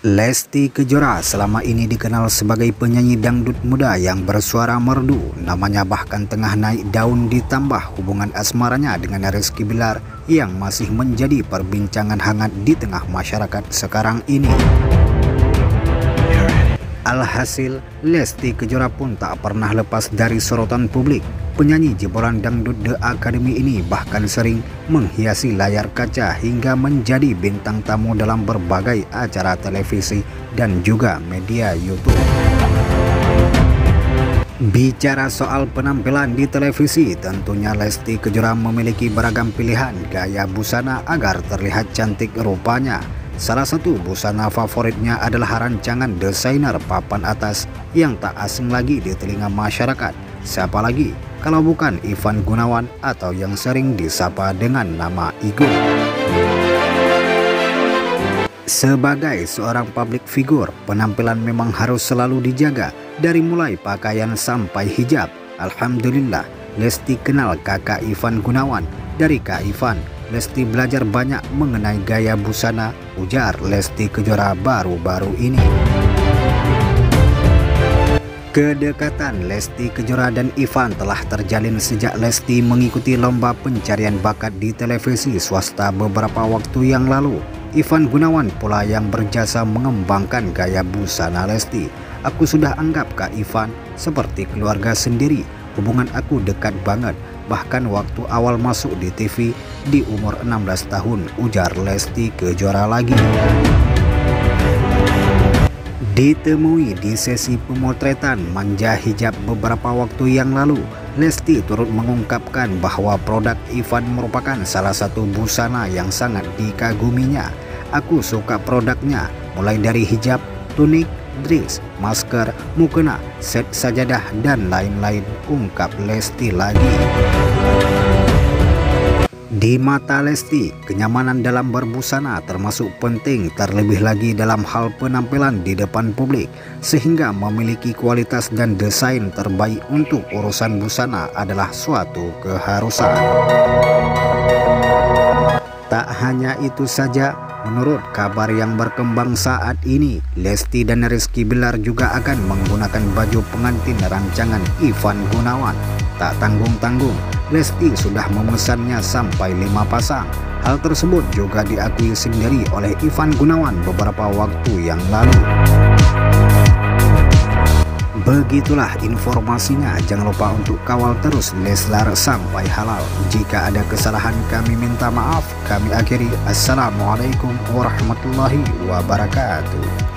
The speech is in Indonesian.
Lesti Kejora selama ini dikenal sebagai penyanyi dangdut muda yang bersuara merdu. Namanya bahkan tengah naik daun ditambah hubungan asmaranya dengan Rizky Bilar yang masih menjadi perbincangan hangat di tengah masyarakat sekarang ini. Alhasil, Lesti Kejora pun tak pernah lepas dari sorotan publik Penyanyi jebolan dangdut The Academy ini bahkan sering menghiasi layar kaca hingga menjadi bintang tamu dalam berbagai acara televisi dan juga media YouTube. Bicara soal penampilan di televisi, tentunya Lesti Kejora memiliki beragam pilihan gaya busana agar terlihat cantik rupanya. Salah satu busana favoritnya adalah rancangan desainer papan atas yang tak asing lagi di telinga masyarakat. Siapa lagi kalau bukan Ivan Gunawan atau yang sering disapa dengan nama Igo. Sebagai seorang publik figur, penampilan memang harus selalu dijaga dari mulai pakaian sampai hijab. Alhamdulillah, Lesti kenal kakak Ivan Gunawan. Dari Kak Ivan, Lesti belajar banyak mengenai gaya busana, ujar Lesti Kejora baru-baru ini. Kedekatan Lesti Kejora dan Ivan telah terjalin sejak Lesti mengikuti lomba pencarian bakat di televisi swasta beberapa waktu yang lalu. Ivan Gunawan pula yang berjasa mengembangkan gaya busana Lesti. Aku sudah anggap Kak Ivan seperti keluarga sendiri. Hubungan aku dekat banget. Bahkan waktu awal masuk di TV di umur 16 tahun, ujar Lesti Kejora lagi. Ditemui di sesi pemotretan manja hijab beberapa waktu yang lalu, Lesti turut mengungkapkan bahwa produk Ivan merupakan salah satu busana yang sangat dikaguminya. Aku suka produknya, mulai dari hijab, tunik, dress, masker, mukena, set sajadah, dan lain-lain, ungkap Lesti lagi. Di mata Lesti, kenyamanan dalam berbusana termasuk penting terlebih lagi dalam hal penampilan di depan publik sehingga memiliki kualitas dan desain terbaik untuk urusan busana adalah suatu keharusan. Tak hanya itu saja, menurut kabar yang berkembang saat ini, Lesti dan Rizky Bilar juga akan menggunakan baju pengantin rancangan Ivan Gunawan. Tak tanggung-tanggung, Lesti sudah memesannya sampai lima pasang. Hal tersebut juga diakui sendiri oleh Ivan Gunawan beberapa waktu yang lalu. Begitulah informasinya. Jangan lupa untuk kawal terus Leslar sampai halal. Jika ada kesalahan kami minta maaf. Kami akhiri. Assalamualaikum warahmatullahi wabarakatuh.